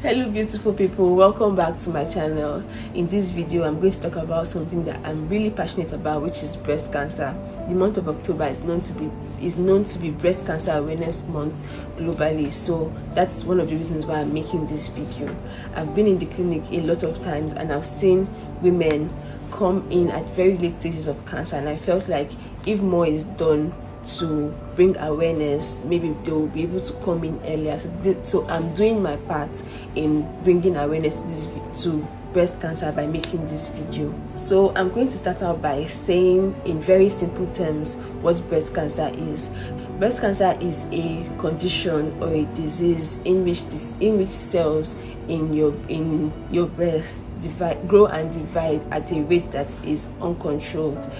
hello beautiful people. Welcome back to my channel. In this video i'm going to talk about something that i'm really passionate about which is breast cancer. The month of october is known to be is known to be breast cancer awareness month globally. So that's one of the reasons why i'm making this video. I've been in the clinic a lot of times and i've seen women come in at very late stages of cancer and i felt like if more is done to bring awareness. Maybe they will be able to come in earlier. So, so i'm doing my part in bringing awareness to this to breast cancer by making this video. So i'm going to start out by saying in very simple terms what breast cancer is. Breast cancer is a condition or a disease in which this in which cells in your in your breast divide grow and divide at a rate that is uncontrolled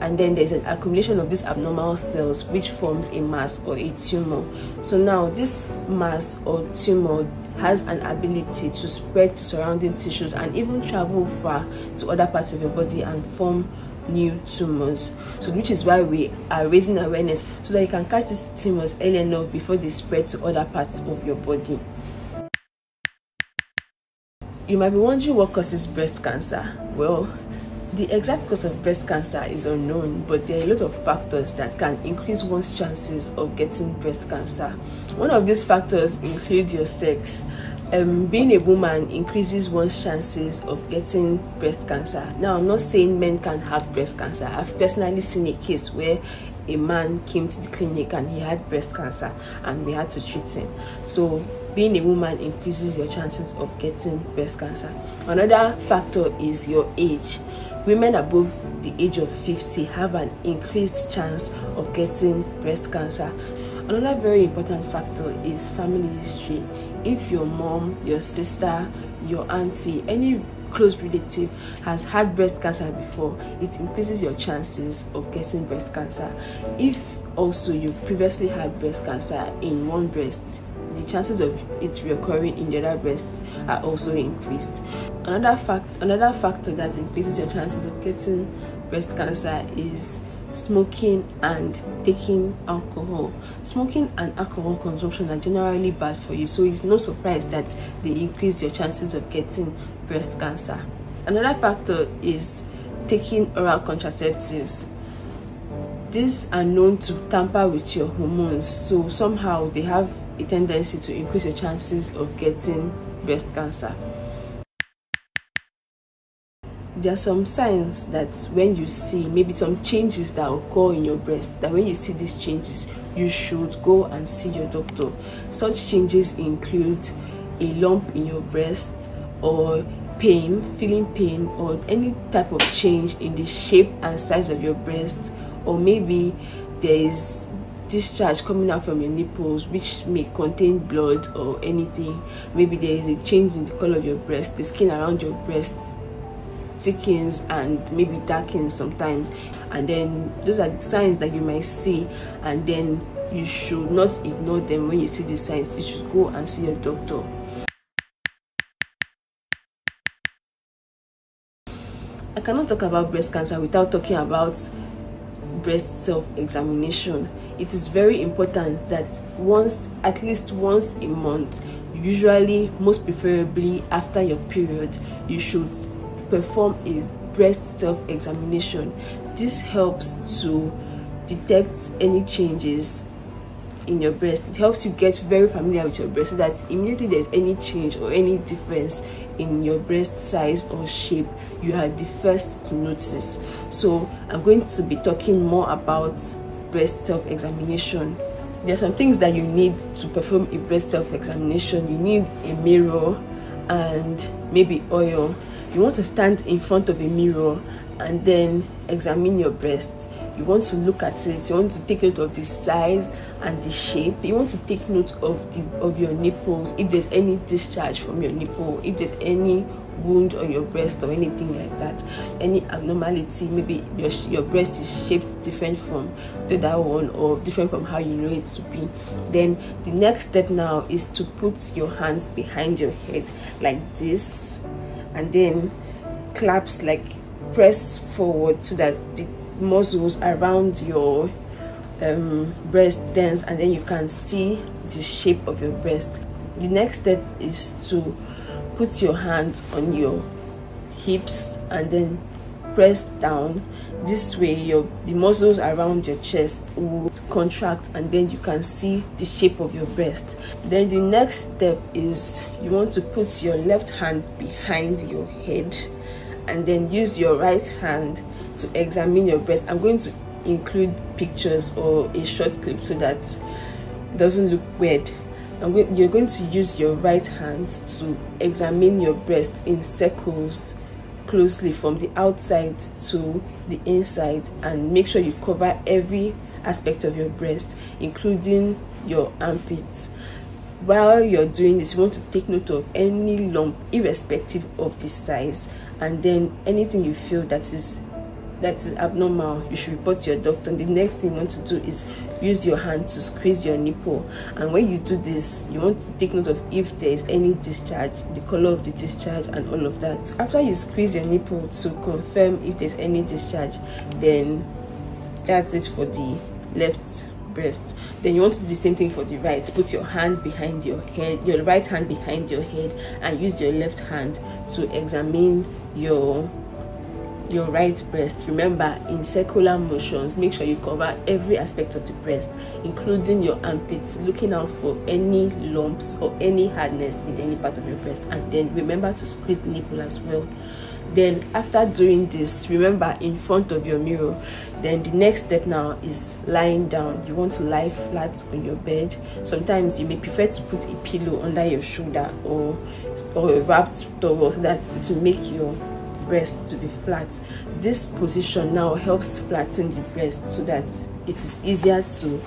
and then there's an accumulation of these abnormal cells which forms a mass or a tumor. So now this mass or tumor has an ability to spread to surrounding tissues and even travel far to other parts of your body and form new tumors. So which is why we are raising awareness so that you can catch these tumors early enough before they spread to other parts of your body. You might be wondering what causes breast cancer. Well the exact cause of breast cancer is unknown, but there are a lot of factors that can increase one's chances of getting breast cancer. One of these factors include your sex. Um, being a woman increases one's chances of getting breast cancer. Now, I'm not saying men can have breast cancer. I've personally seen a case where a man came to the clinic and he had breast cancer and we had to treat him. So, being a woman increases your chances of getting breast cancer. Another factor is your age women above the age of 50 have an increased chance of getting breast cancer. Another very important factor is family history. If your mom your sister your auntie any close relative has had breast cancer before it increases your chances of getting breast cancer. If also you previously had breast cancer in one breast the chances of it recurring in the other breast are also increased. Another fact, another factor that increases your chances of getting breast cancer is smoking and taking alcohol. Smoking and alcohol consumption are generally bad for you, so it's no surprise that they increase your chances of getting breast cancer. Another factor is taking oral contraceptives these are known to tamper with your hormones so somehow they have a tendency to increase your chances of getting breast cancer. There are some signs that when you see maybe some changes that occur in your breast that when you see these changes you should go and see your doctor. Such changes include a lump in your breast or pain feeling pain or any type of change in the shape and size of your breast or maybe there is discharge coming out from your nipples which may contain blood or anything. Maybe there is a change in the color of your breast the skin around your breast thickens and maybe darkens sometimes. And then those are signs that you might see and then you should not ignore them when you see these signs. You should go and see your doctor. I cannot talk about breast cancer without talking about breast self-examination it is very important that once at least once a month usually most preferably after your period you should perform a breast self-examination. This helps to detect any changes in your breast. It helps you get very familiar with your breast so that immediately there's any change or any difference in your breast size or shape you are the first to notice. So i'm going to be talking more about breast self-examination. There are some things that you need to perform a breast self-examination. You need a mirror and maybe oil. You want to stand in front of a mirror and then examine your breast you want to look at it. You want to take note of the size and the shape. You want to take note of the of your nipples if there's any discharge from your nipple if there's any wound on your breast or anything like that. Any abnormality maybe your your breast is shaped different from the other one or different from how you know it to be. Then the next step now is to put your hands behind your head like this. And then claps like press forward so that the muscles around your um, breast dense and then you can see the shape of your breast. The next step is to put your hand on your hips and then press down. This way your the muscles around your chest will contract and then you can see the shape of your breast. Then the next step is you want to put your left hand behind your head and then use your right hand to examine your breast. I'm going to include pictures or a short clip so that doesn't look weird. You're going to use your right hand to examine your breast in circles closely from the outside to the inside and make sure you cover every aspect of your breast including your armpits. While you're doing this you want to take note of any lump irrespective of the size and then anything you feel that is that is abnormal you should report to your doctor. The next thing you want to do is use your hand to squeeze your nipple. And when you do this you want to take note of if there is any discharge the color of the discharge and all of that. After you squeeze your nipple to confirm if there's any discharge then that's it for the left breast then you want to do the same thing for the right. Put your hand behind your head your right hand behind your head and use your left hand to examine your your right breast remember in circular motions make sure you cover every aspect of the breast including your armpits looking out for any lumps or any hardness in any part of your breast. And then remember to squeeze the nipple as well. Then after doing this remember in front of your mirror then the next step now is lying down. You want to lie flat on your bed. Sometimes you may prefer to put a pillow under your shoulder or or a wrapped towel so that to make your breast to be flat. This position now helps flatten the breast so that it is easier to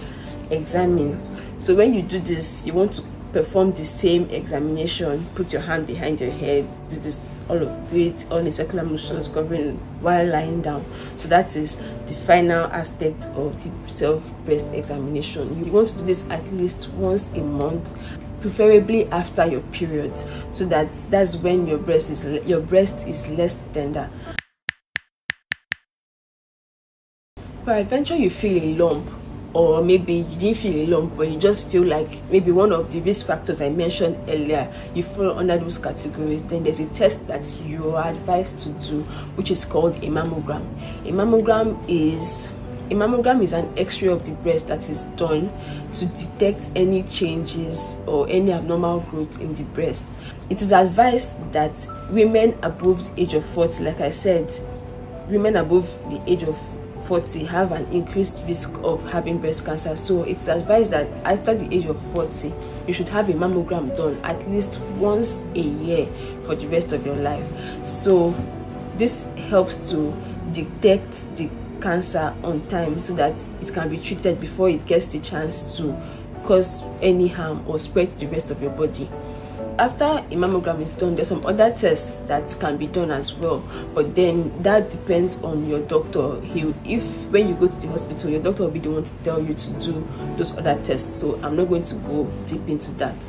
examine. So when you do this you want to perform the same examination. Put your hand behind your head do this all of do it all in circular motions covering while lying down. So that is the final aspect of the self breast examination. You want to do this at least once a month preferably after your period so that that's when your breast is your breast is less tender. Peradventure you feel a lump or maybe you didn't feel a lump but you just feel like maybe one of the risk factors i mentioned earlier you fall under those categories then there's a test that you are advised to do which is called a mammogram. A mammogram is a mammogram is an x-ray of the breast that is done to detect any changes or any abnormal growth in the breast. It is advised that women above the age of 40, like I said, women above the age of 40 have an increased risk of having breast cancer so it's advised that after the age of 40 you should have a mammogram done at least once a year for the rest of your life so this helps to detect the cancer on time so that it can be treated before it gets the chance to cause any harm or spread to the rest of your body. After a mammogram is done there's some other tests that can be done as well but then that depends on your doctor. He if when you go to the hospital your doctor will be the one to tell you to do those other tests. So i'm not going to go deep into that.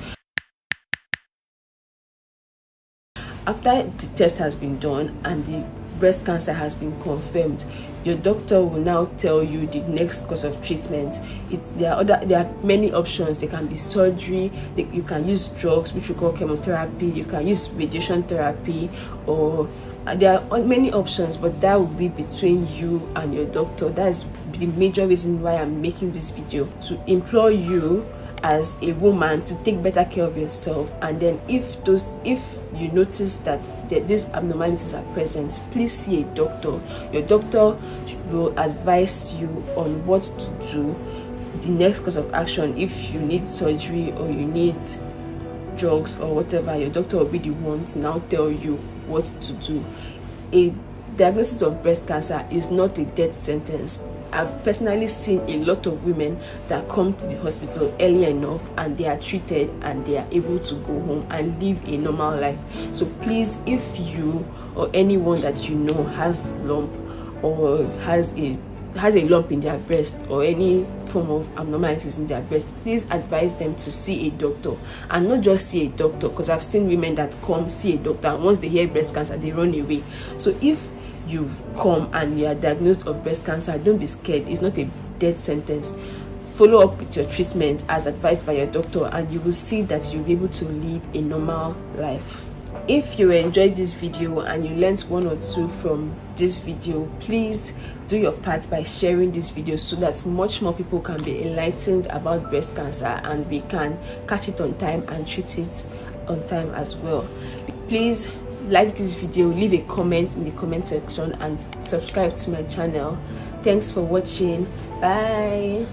After the test has been done and the breast cancer has been confirmed your doctor will now tell you the next course of treatment. It there are other there are many options. There can be surgery they, you can use drugs which we call chemotherapy you can use radiation therapy or uh, there are many options but that will be between you and your doctor. That is the major reason why i'm making this video to implore you as a woman to take better care of yourself. And then if those if you notice that these abnormalities are present please see a doctor. Your doctor will advise you on what to do the next course of action if you need surgery or you need drugs or whatever. Your doctor will be the one to now tell you what to do. A diagnosis of breast cancer is not a death sentence I've personally seen a lot of women that come to the hospital early enough and they are treated and they are able to go home and live a normal life. So please, if you or anyone that you know has lump or has a has a lump in their breast or any form of abnormalities in their breast please advise them to see a doctor and not just see a doctor because i've seen women that come see a doctor and once they hear breast cancer they run away so if you come and you are diagnosed of breast cancer don't be scared. It's not a death sentence. Follow up with your treatment as advised by your doctor and you will see that you'll be able to live a normal life. If you enjoyed this video and you learned one or two from this video please do your part by sharing this video so that much more people can be enlightened about breast cancer and we can catch it on time and treat it on time as well. Please like this video leave a comment in the comment section and subscribe to my channel. Thanks for watching. Bye